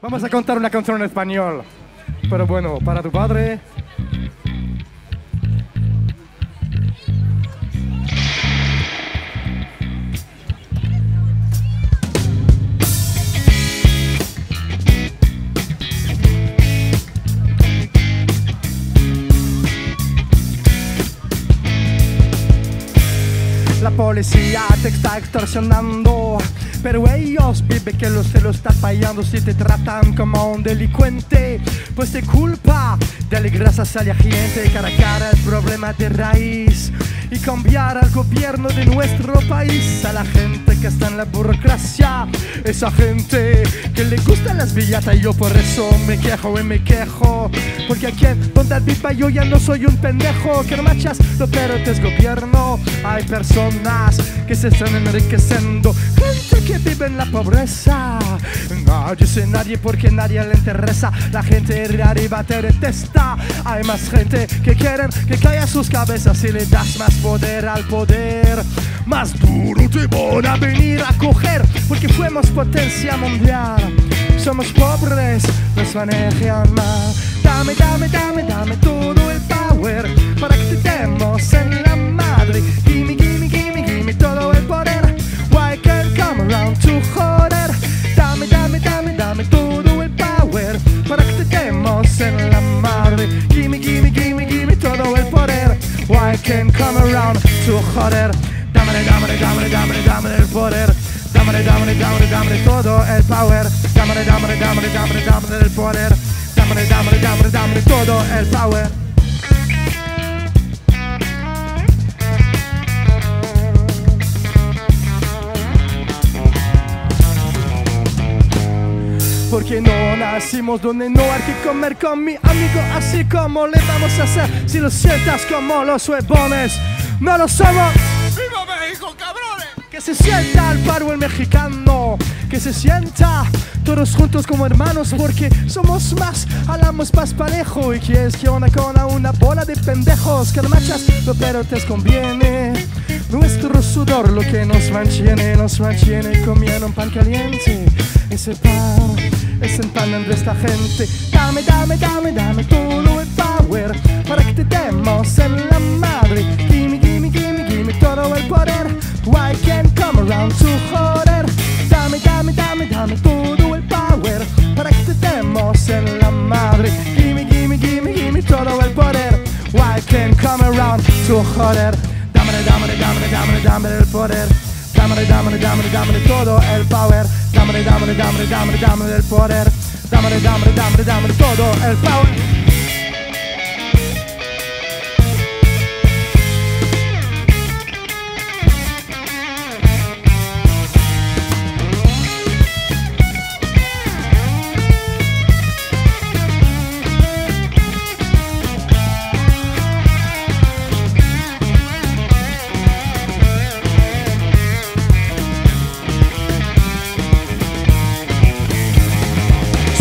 Vamos a contar una canción en español. Pero bueno, para tu padre. La policía te está extorsionando. Pero ellos viven que los te lo están fallando si te tratan como un delincuente. Pues te culpa de gracias a la gente cara a cara el problema de raíz y cambiar al gobierno de nuestro país, a la gente que está en la burocracia, esa gente que le gustan las billetas y yo por eso me quejo y me quejo, porque aquí en donde viva yo ya no soy un pendejo, que no machas, lo pero es gobierno, hay personas que se están enriqueciendo, gente que vive en la pobreza, no dice nadie porque nadie le interesa, la gente de arriba te detesta, hay más gente que quieren que caiga sus cabezas y le das más poder al poder. Más duro te van a venir a coger porque fuimos potencia mundial. Somos pobres, nos manejan mal. Dame, dame, dame, dame todo Why can't come around to joder? Dame, dame, dame, dame, dame el poder. Dame, dame, dame, dame todo el power. Dame, dame, dame, dame, dame el poder. Dame, dame, dame, dame todo el power. Porque no nacimos donde no hay que comer con mi amigo Así como le vamos a hacer si lo sientas como los huevones No lo somos ¡Viva México, cabrones! Que se sienta el paro el mexicano Que se sienta todos juntos como hermanos Porque somos más, hablamos más parejo Y quieres que una con una bola de pendejos Que no machas, pero te conviene nuestro sudor lo que nos mantiene, nos mantiene comiendo un pan caliente. Ese pan es el pan de esta gente. Dame, dame, dame, dame todo el power para que te demos en la madre. Gimme, gimme, gimme, gimme todo el poder. Why can't come around to joder? Dame, dame, dame, dame todo el power para que te demos en la madre. Gimme, gimme, gimme, gimme todo el poder. Why can't come around to joder? Dámele, dámele, dámele, dámele, dámele el poder. Dámele, dámele, dámele, dámele todo el power. Dámele, dámele, dámele, dámele, dámele el poder. Dámele, dámele, dámele, dámele todo el power.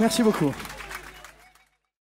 Merci beaucoup.